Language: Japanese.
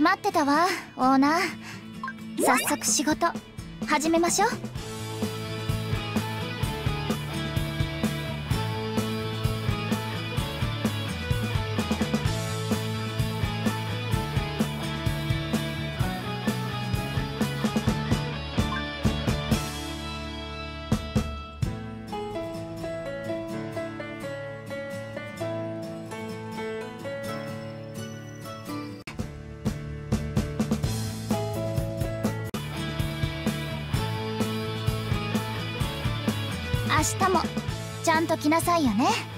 待ってたわオーナー。早速仕事始めましょう。明日もちゃんと来なさいよね。